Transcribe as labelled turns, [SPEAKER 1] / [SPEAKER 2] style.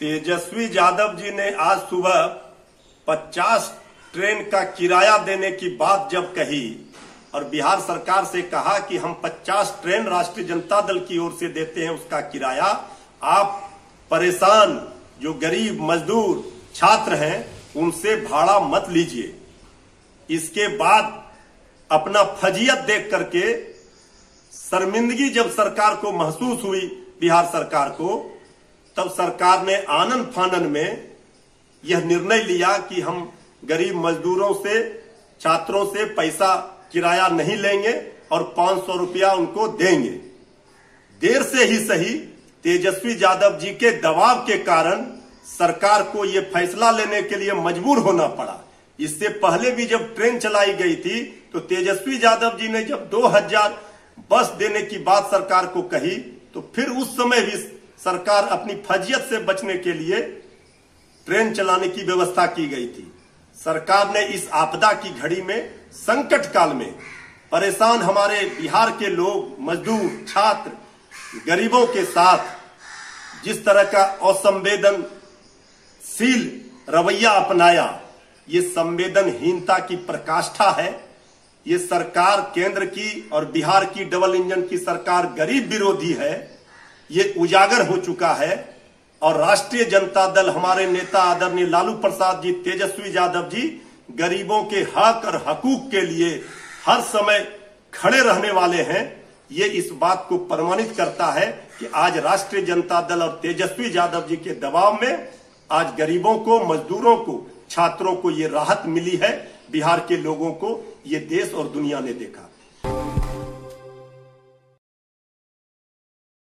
[SPEAKER 1] तेजस्वी यादव जी ने आज सुबह 50 ट्रेन का किराया देने की बात जब कही और बिहार सरकार से कहा कि हम 50 ट्रेन राष्ट्रीय जनता दल की ओर से देते हैं उसका किराया, आप परेशान जो गरीब, मजदूर छात्र हैं, उनसे भाड़ा मत लीजिए। इसके बाद अपना फजीयत देख करके शर्मिंदगी जब सरकार को महसूस हुई, बिहार सरकार को तब सरकार ने आनंद फानन में यह निर्णय लिया कि हम गरीब मजदूरों से, छात्रों से पैसा किराया नहीं लेंगे और पाँच सौ रुपया उनको देंगे। देर से ही सही तेजस्वी यादव जी के दबाव के कारण सरकार को यह फैसला लेने के लिए मजबूर होना पड़ा। इससे पहले भी जब ट्रेन चलाई गई थी तो तेजस्वी यादव जी ने जब 2000 बस देने की बात सरकार को कही तो फिर उस समय भी सरकार अपनी फजियत से बचने के लिए ट्रेन चलाने की व्यवस्था की गई थी। सरकार ने इस आपदा की घड़ी में, संकट काल में, परेशान हमारे बिहार के लोग, मजदूर, छात्र, गरीबों के साथ जिस तरह का असंवेदनशील रवैया अपनाया, ये संवेदनहीनता की प्रकाष्ठा है। ये सरकार केंद्र की और बिहार की डबल इंजन की सरकार गरीब विरोधी है। ये उजागर हो चुका है और राष्ट्रीय जनता दल हमारे नेता आदरणीय लालू प्रसाद जी, तेजस्वी यादव जी, गरीबों के हक और हकूक के लिए हर समय खड़े रहने वाले हैं। ये इस बात को प्रमाणित करता है कि आज राष्ट्रीय जनता दल और तेजस्वी यादव जी के दबाव में आज गरीबों को, मजदूरों को, छात्रों को ये राहत मिली है। बिहार के लोगों को ये देश और दुनिया ने देखा।